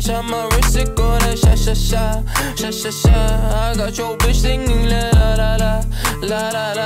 la. I shot my wrist, it go sha sha sha, sha sha sha. I got your bitch singing la la la, la la la.